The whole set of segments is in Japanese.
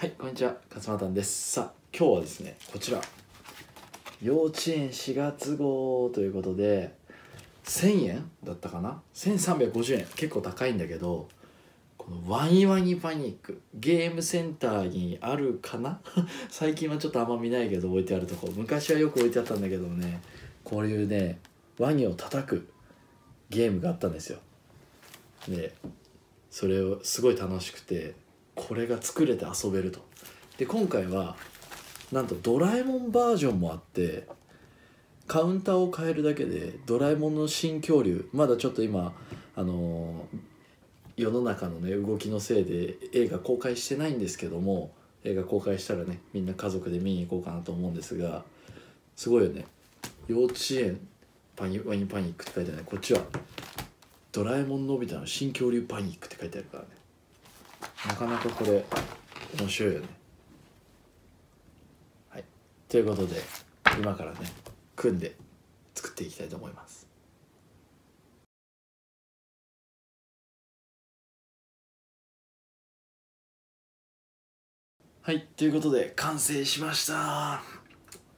はいこんにちは勝間たんです。さあ今日はですねこちら。幼稚園4月号ということで1000円だったかな？1350円。結構高いんだけどこのワニワニパニック。ゲームセンターにあるかな？最近はちょっとあんま見ないけど置いてあるとこ。昔はよく置いてあったんだけどね。こういうねワニを叩くゲームがあったんですよ。でそれをすごい楽しくてこれが作れて遊べると。で今回はなんとドラえもんバージョンもあってカウンターを変えるだけでドラえもんの新恐竜まだちょっと今あのー世の中のね動きのせいで映画公開してないんですけども映画公開したらねみんな家族で見に行こうかなと思うんですがすごいよね。幼稚園パニワニパニックって書いてあるね。こっちはドラえもんのび太の新恐竜パニックって書いてあるからね。なかなかこれ面白いよね。はい。ということで今からね組んで作っていきたいと思います。はい。ということで完成しました。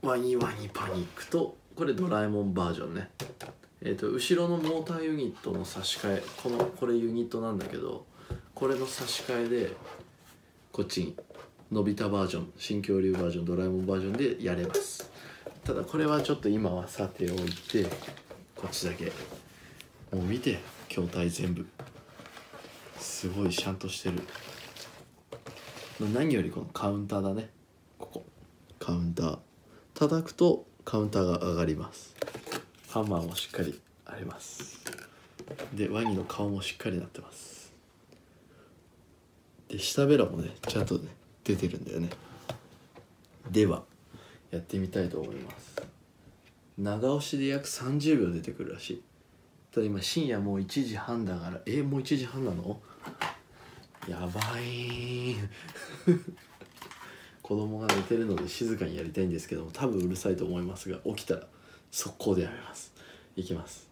ワニワニパニックとこれドラえもんバージョンね。えー、と後ろのモーターユニットの差し替え。このこれユニットなんだけどこれの差し替えでこっちにのび太バージョン新恐竜バージョンドラえもんバージョンでやれます。ただこれはちょっと今はさておいてこっちだけ。もう見て筐体全部。すごいシャンとしてる。何よりこのカウンターだね。ここ。カウンター。叩くとカウンターが上がります。ハンマーもしっかりあります。でワニの顔もしっかりなってます。で下ベラもねちゃんとね出てるんだよね。ではやってみたいと思います。長押しで約30秒出てくるらしい。ただ今深夜もう1時半だからえもう1時半なの？やばい 子供が寝てるので静かにやりたいんですけども多分うるさいと思いますが起きたら速攻でやめます。いきます。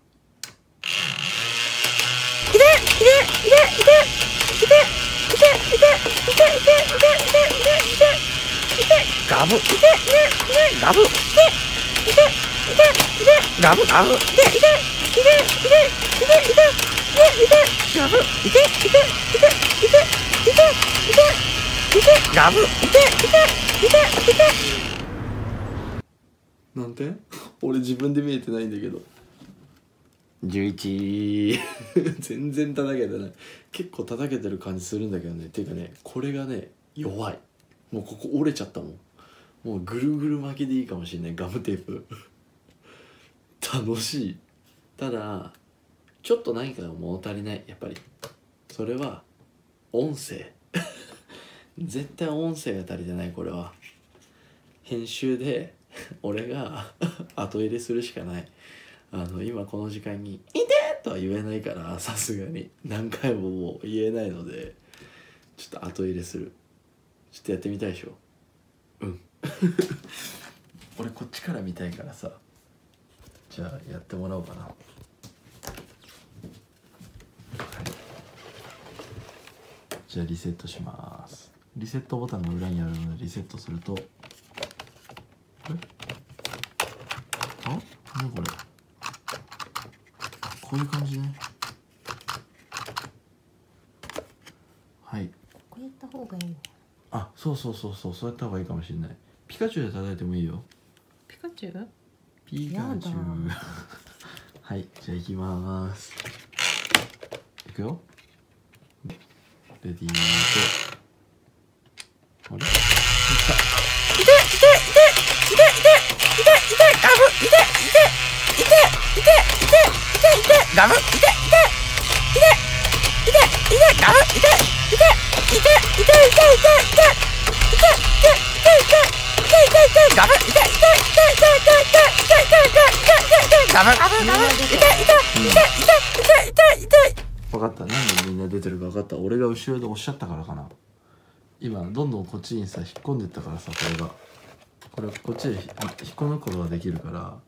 ガブガブガブガブガブなんて俺自分で見えてないんだけど11 全然叩けてない。結構叩けてる感じするんだけどね。ていうかねこれがね弱い。もうここ折れちゃったもん。もうぐるぐる巻きでいいかもしれない。ガムテープ。楽しい。ただちょっと何かが物足りない。やっぱり。それは音声。絶対音声が足りてないこれは。編集で俺が後入れするしかない。あの今この時間に「い！て!」とは言えないからさすがに。何回ももう言えないのでちょっと後入れする。ちょっとやってみたいでしょ？うん。俺こっちから見たいからさ。じゃあやってもらおうかな。じゃあリセットします。リセットボタンが裏にあるのでリセットすると。あれあ？何これ？こういう感じね。はい。これやった方がいいね。あそうそうそうそうそうやった方がいいかもしれない。ピカチュウで叩いてもいいよ。ピカチュウ？ピカチュウ。はいじゃあ行きます。いくよ。レディーとあれ？ガブ。ガブ。ガブ分かったなんでみんな出てるか分かった俺が後ろでおっしゃったからかな今どんどんこっちにさ引っ込んでったからさこれがこれこっちで引っ込むことができるから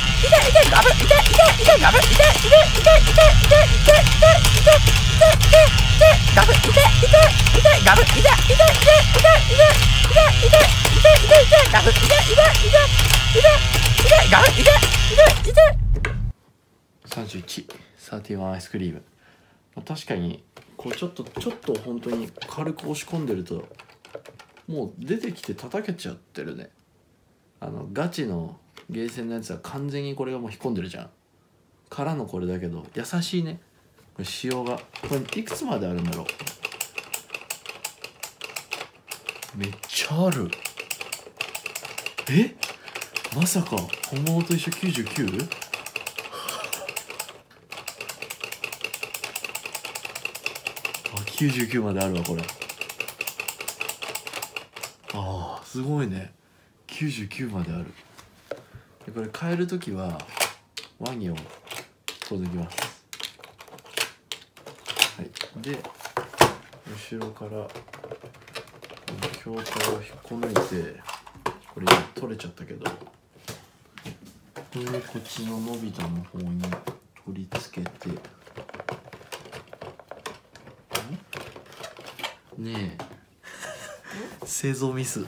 31アイスクリーム。確かにこうちょっとちょっと本当に軽く押し込んでるともう出てきて叩けちゃってるね。あのガチのゲーセンのやつは完全にこれがもう引っ込んでるじゃん。からのこれだけど優しいね。これ仕様が。これいくつまであるんだろう。めっちゃある。え？まさか本物と一緒？99? あ99まであるわこれ。ああすごいね。99まである。でこれ変える時はワニをこう抜きます。はい。で後ろからこの筐体を引っこ抜いてこれ今取れちゃったけどこれでこっちののび太の方に取り付けてねえ。製造ミス。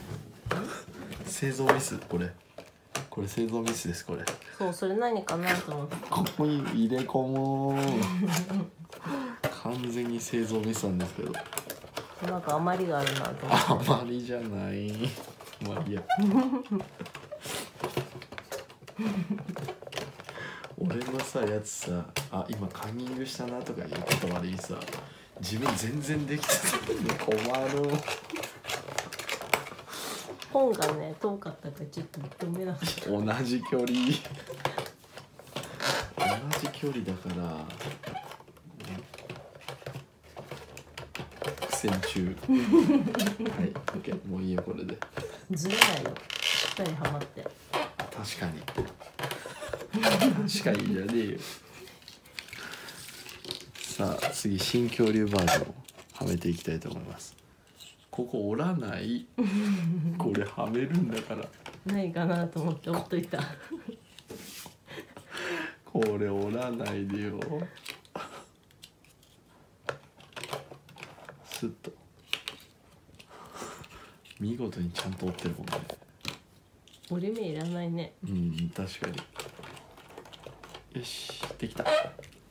製造ミスこれこれ製造ミスですこれ。そうそれ何かなと思って。ここに入れ込もう。完全に製造ミスなんですけど。なんか余りがあるなと思って。あまりじゃない。まあいいや。俺のさやつさあ今カンニングしたなとか言ってた割にさ自分全然できてない困る本がね遠かったからちょっと読めなかった。同じ距離。同じ距離だから苦戦中。はい OK もういいよこれで。ずれないよ。しっかりはまって。確かに。確かにじゃねえよ。さあ次新恐竜バージョンをはめていきたいと思いますここ折らない？これはめるんだから。ないかなと思って置っといた。これ折らないでよ。スッと。見事にちゃんと折ってるもんね。折り目いらないね。うん確かに。よしできた。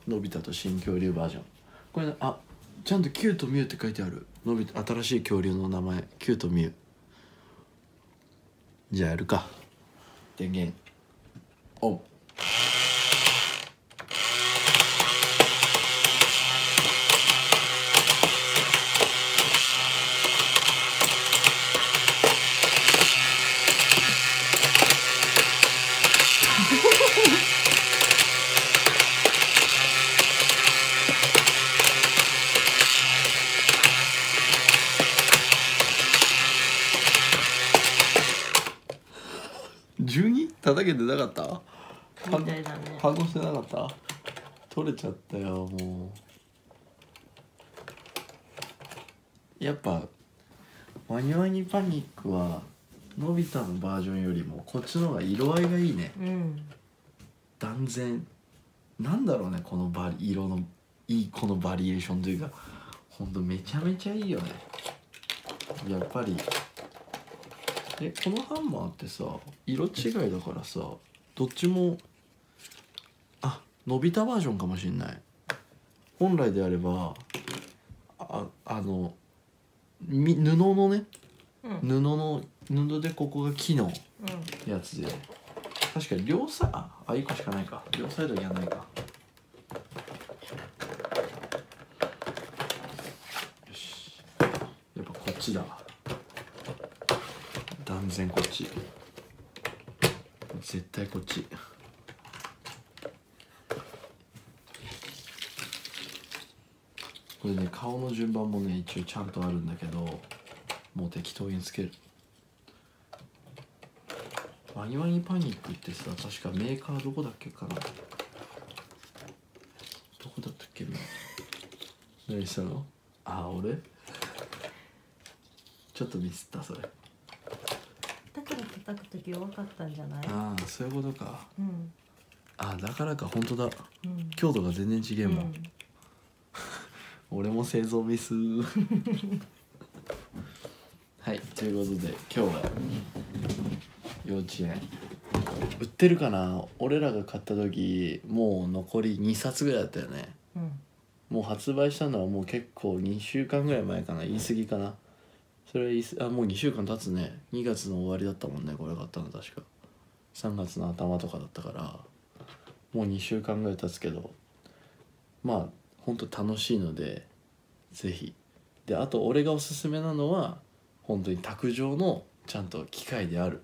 のび太と新恐竜バージョン。これねあちゃんとキューとミュウって書いてある。のび新しい恐竜の名前。キューとミュウじゃあやるか。電源。オン。叩けてなかった？みたいだね。反応してなかった？取れちゃったよもう。やっぱワニワニパニックはのび太のバージョンよりもこっちの方が色合いがいいね。うん。断然。なんだろうねこのバリ色のいいこのバリエーションというか。ほんとめちゃめちゃいいよね。やっぱりえこのハンマーってさ色違いだからさどっちもあ伸びたバージョンかもしんない。本来であればああのみ布のねうん。布の布でここが木のうん。やつで。確かに両サイああ1個しかないか。両サイドやんないか。よし。やっぱこっちだ。わ断然こっち。絶対こっち。これね顔の順番もね一応ちゃんとあるんだけどもう適当につける。ワニワニパニックってさ確かメーカーどこだっけかな。どこだったっけな。何したの？ああ俺？ちょっとミスったそれ。叩く時弱かったんじゃない？ああそういうことか。うん。あだからか本当だ。うん。強度が全然違えもん、うん。俺も製造ミス。はいということで今日は幼稚園。売ってるかな？俺らが買った時もう残り2冊ぐらいだったよね。うん。もう発売したのはもう結構2週間ぐらい前かな。言い過ぎかなそれあもう2週間経つね。2月の終わりだったもんね。これ買ったの確か。3月の頭とかだったから。もう2週間ぐらい経つけど。まあほんと楽しいのでぜひ。であと俺がおすすめなのは本当に卓上のちゃんと機械である。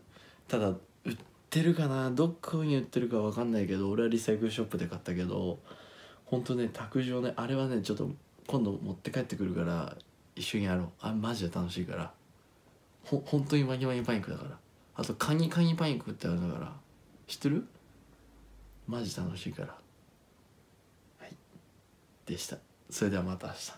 ただ売ってるかな？どこに売ってるかわかんないけど俺はリサイクルショップで買ったけど本当ね卓上ねあれはねちょっと今度持って帰ってくるから一緒にやろう。あマジで楽しいから。ほ本当にマニマニパニックだから。あとカニカニパニックってあるんだから。知ってる？マジ楽しいから。はい。でした。それではまた明日。